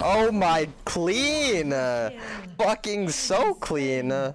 Oh my, clean! Uh, fucking so clean! Uh,